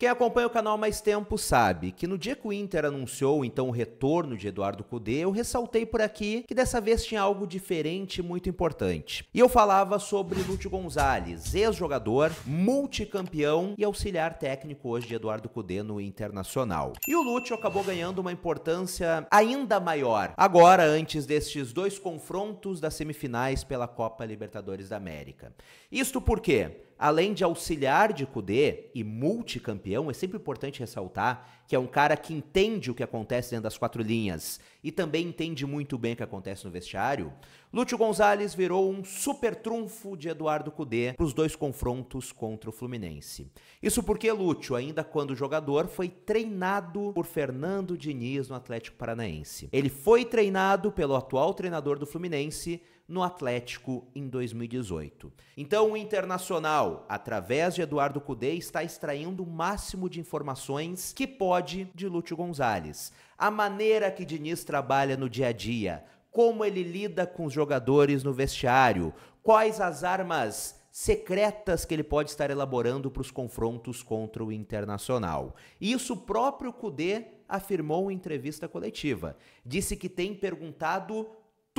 Quem acompanha o canal há mais tempo sabe que no dia que o Inter anunciou então o retorno de Eduardo Cudê, eu ressaltei por aqui que dessa vez tinha algo diferente muito importante. E eu falava sobre Lúcio Gonzalez, ex-jogador, multicampeão e auxiliar técnico hoje de Eduardo Cudê no Internacional. E o Lúcio acabou ganhando uma importância ainda maior agora antes destes dois confrontos das semifinais pela Copa Libertadores da América. Isto porque além de auxiliar de Kudê e multicampeão, é sempre importante ressaltar que é um cara que entende o que acontece dentro das quatro linhas e também entende muito bem o que acontece no vestiário. Lúcio Gonzalez virou um super trunfo de Eduardo Cudê para os dois confrontos contra o Fluminense. Isso porque Lúcio, ainda quando jogador, foi treinado por Fernando Diniz no Atlético Paranaense. Ele foi treinado pelo atual treinador do Fluminense, no Atlético em 2018. Então o Internacional, através de Eduardo Cudê, está extraindo o máximo de informações que pode de Lúcio Gonzalez. A maneira que Diniz trabalha no dia a dia, como ele lida com os jogadores no vestiário, quais as armas secretas que ele pode estar elaborando para os confrontos contra o Internacional. Isso o próprio Cudê afirmou em entrevista coletiva. Disse que tem perguntado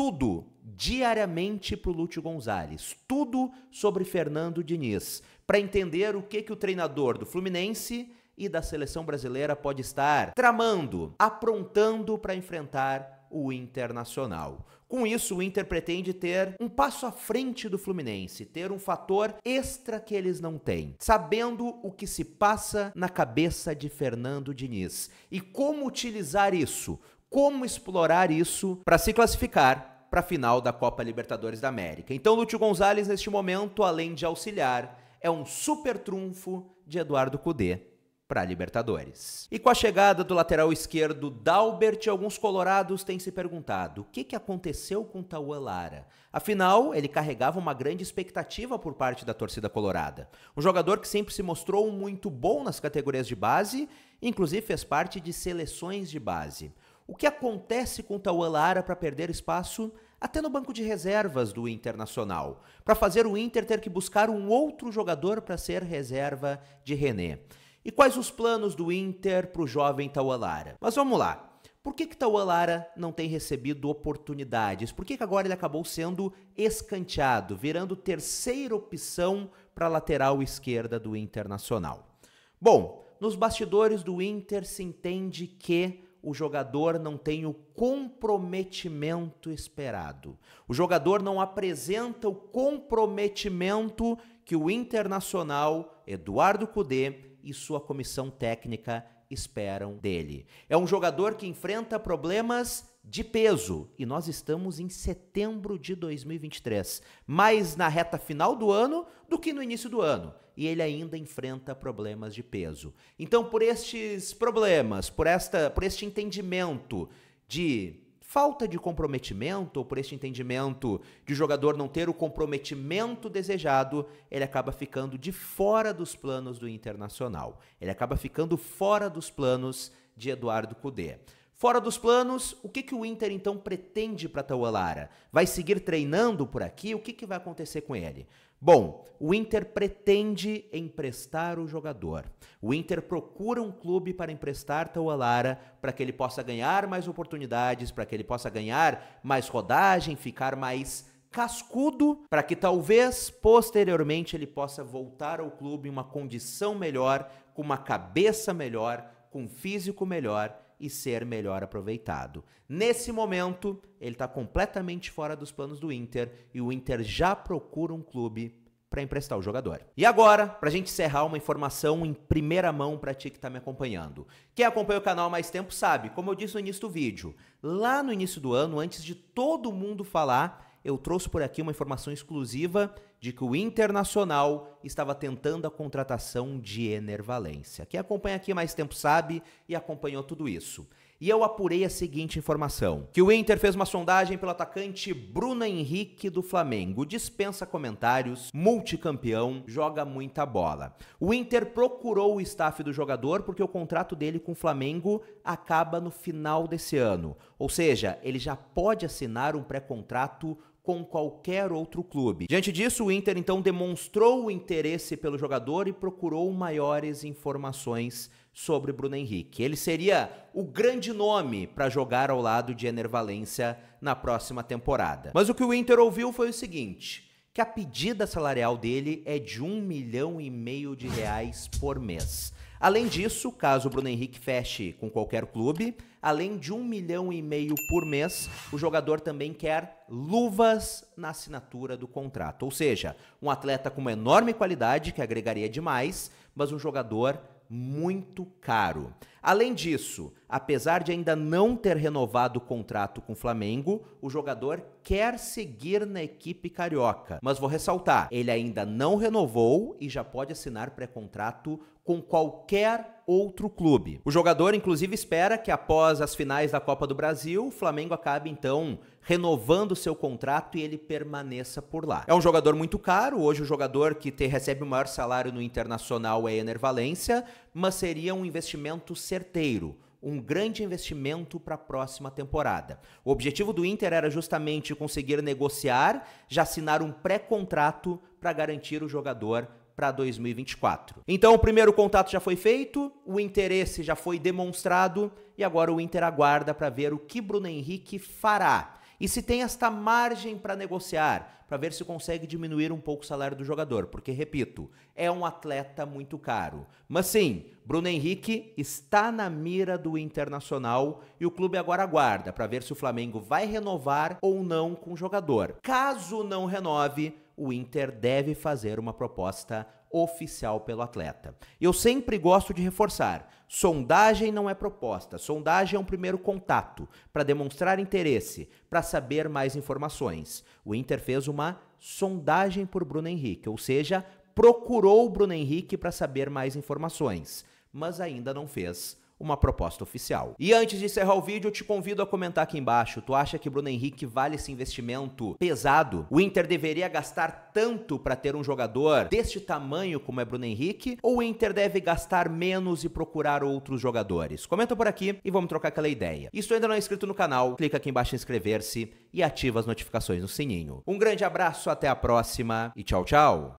tudo diariamente para o Lúcio Gonzalez, tudo sobre Fernando Diniz, para entender o que, que o treinador do Fluminense e da seleção brasileira pode estar tramando, aprontando para enfrentar o Internacional. Com isso, o Inter pretende ter um passo à frente do Fluminense, ter um fator extra que eles não têm, sabendo o que se passa na cabeça de Fernando Diniz e como utilizar isso, como explorar isso para se classificar para a final da Copa Libertadores da América. Então, Lúcio Gonzalez, neste momento, além de auxiliar, é um super trunfo de Eduardo Cudê para a Libertadores. E com a chegada do lateral esquerdo Dalbert, alguns colorados têm se perguntado o que, que aconteceu com Tauan Lara. Afinal, ele carregava uma grande expectativa por parte da torcida colorada. Um jogador que sempre se mostrou muito bom nas categorias de base, inclusive fez parte de seleções de base. O que acontece com Tauan Lara para perder espaço até no banco de reservas do Internacional, para fazer o Inter ter que buscar um outro jogador para ser reserva de René? E quais os planos do Inter para o jovem Tauan Lara? Mas vamos lá. Por que, que Tauan Lara não tem recebido oportunidades? Por que, que agora ele acabou sendo escanteado, virando terceira opção para a lateral esquerda do Internacional? Bom, nos bastidores do Inter se entende que o jogador não tem o comprometimento esperado. O jogador não apresenta o comprometimento que o Internacional, Eduardo Cudê e sua comissão técnica esperam dele. É um jogador que enfrenta problemas de peso e nós estamos em setembro de 2023, mais na reta final do ano do que no início do ano, e ele ainda enfrenta problemas de peso. Então, por estes problemas, por esta, por este entendimento de falta de comprometimento, ou por este entendimento de jogador não ter o comprometimento desejado, ele acaba ficando de fora dos planos do Internacional. Ele acaba ficando fora dos planos de Eduardo Cudê. Fora dos planos, o que, que o Inter então pretende para Taualara? Vai seguir treinando por aqui? O que, que vai acontecer com ele? Bom, o Inter pretende emprestar o jogador. O Inter procura um clube para emprestar Taualara para que ele possa ganhar mais oportunidades, para que ele possa ganhar mais rodagem, ficar mais cascudo, para que talvez posteriormente ele possa voltar ao clube em uma condição melhor, com uma cabeça melhor, com um físico melhor e ser melhor aproveitado. Nesse momento, ele está completamente fora dos planos do Inter e o Inter já procura um clube para emprestar o jogador. E agora, para a gente encerrar uma informação em primeira mão para ti que está me acompanhando. Quem acompanha o canal há mais tempo sabe, como eu disse no início do vídeo, lá no início do ano, antes de todo mundo falar, eu trouxe por aqui uma informação exclusiva de que o Internacional estava tentando a contratação de Ener Valência. Quem acompanha aqui mais tempo sabe e acompanhou tudo isso. E eu apurei a seguinte informação: que o Inter fez uma sondagem pelo atacante Bruno Henrique do Flamengo. Dispensa comentários, multicampeão, joga muita bola. O Inter procurou o staff do jogador porque o contrato dele com o Flamengo acaba no final desse ano. Ou seja, ele já pode assinar um pré-contrato com qualquer outro clube. Diante disso, o Inter então demonstrou o interesse pelo jogador e procurou maiores informações sobre Bruno Henrique. Ele seria o grande nome para jogar ao lado de Ener Valência na próxima temporada. Mas o que o Inter ouviu foi o seguinte: que a pedida salarial dele é de um milhão e meio de reais por mês. Além disso, caso o Bruno Henrique feche com qualquer clube, além de um milhão e meio por mês, o jogador também quer luvas na assinatura do contrato. Ou seja, um atleta com uma enorme qualidade, que agregaria demais, mas um jogador muito caro. Além disso, apesar de ainda não ter renovado o contrato com o Flamengo, o jogador quer seguir na equipe carioca. Mas vou ressaltar, ele ainda não renovou e já pode assinar pré-contrato com qualquer outro clube. O jogador, inclusive, espera que após as finais da Copa do Brasil, o Flamengo acabe então renovando seu contrato e ele permaneça por lá. É um jogador muito caro, hoje o jogador que te, recebe o maior salário no Internacional é Ener Valência, mas seria um investimento certeiro um grande investimento para a próxima temporada. O objetivo do Inter era justamente conseguir negociar, já assinar um pré-contrato para garantir o jogador para 2024. Então o primeiro contato já foi feito, o interesse já foi demonstrado e agora o Inter aguarda para ver o que Bruno Henrique fará e se tem esta margem para negociar, para ver se consegue diminuir um pouco o salário do jogador, porque repito, é um atleta muito caro. Mas sim, Bruno Henrique está na mira do Internacional e o clube agora aguarda para ver se o Flamengo vai renovar ou não com o jogador. Caso não renove, o Inter deve fazer uma proposta oficial pelo atleta. Eu sempre gosto de reforçar: sondagem não é proposta, sondagem é um primeiro contato para demonstrar interesse, para saber mais informações. O Inter fez uma sondagem por Bruno Henrique, ou seja, procurou o Bruno Henrique para saber mais informações, mas ainda não fez uma proposta oficial. E antes de encerrar o vídeo, eu te convido a comentar aqui embaixo. Tu acha que Bruno Henrique vale esse investimento pesado? O Inter deveria gastar tanto para ter um jogador deste tamanho como é Bruno Henrique? Ou o Inter deve gastar menos e procurar outros jogadores? Comenta por aqui e vamos trocar aquela ideia. E se tu ainda não é inscrito no canal, clica aqui embaixo em inscrever-se e ativa as notificações no sininho. Um grande abraço, até a próxima e tchau, tchau!